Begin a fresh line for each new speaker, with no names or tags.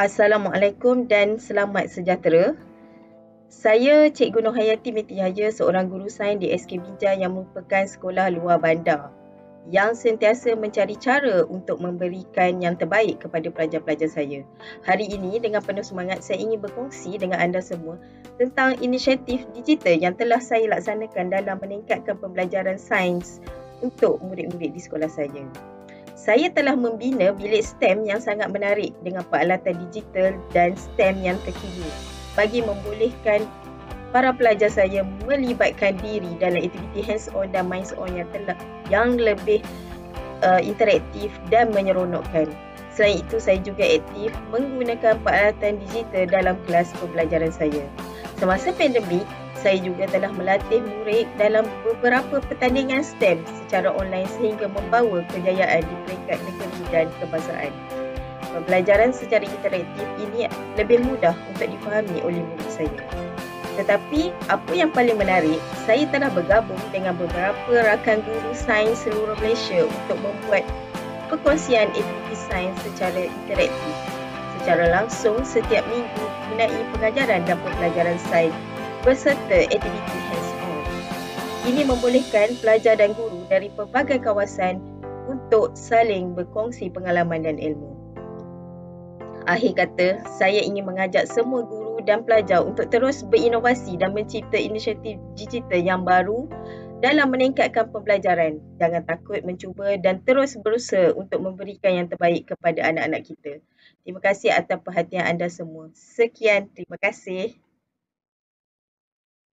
Assalamualaikum dan selamat sejahtera. Saya Cikgu Nur Hayati Mitihaya, seorang guru sains di SK Bija yang merupakan sekolah luar bandar yang sentiasa mencari cara untuk memberikan yang terbaik kepada pelajar-pelajar saya. Hari ini dengan penuh semangat saya ingin berkongsi dengan anda semua tentang inisiatif digital yang telah saya laksanakan dalam meningkatkan pembelajaran sains untuk murid-murid di sekolah saya saya telah membina bilik STEM yang sangat menarik dengan peralatan digital dan STEM yang terkini bagi membolehkan para pelajar saya melibatkan diri dalam aktiviti hands-on dan minds-on yang telah yang lebih uh, interaktif dan menyeronokkan. Selain itu, saya juga aktif menggunakan peralatan digital dalam kelas pembelajaran saya. Semasa pandemik, saya juga telah melatih murid dalam beberapa pertandingan STEM secara online sehingga membawa kejayaan di peringkat negeri dan kebangsaan. Pembelajaran secara interaktif ini lebih mudah untuk difahami oleh murid saya. Tetapi apa yang paling menarik, saya telah bergabung dengan beberapa rakan guru sains seluruh Malaysia untuk membuat perkongsian aktiviti sains secara interaktif secara langsung setiap minggu mengenai pengajaran dan pembelajaran sains berserta aktiviti hands-on. Ini membolehkan pelajar dan guru dari pelbagai kawasan untuk saling berkongsi pengalaman dan ilmu. Akhir kata, saya ingin mengajak semua guru dan pelajar untuk terus berinovasi dan mencipta inisiatif digital yang baru dalam meningkatkan pembelajaran. Jangan takut mencuba dan terus berusaha untuk memberikan yang terbaik kepada anak-anak kita. Terima kasih atas perhatian anda semua. Sekian, terima kasih.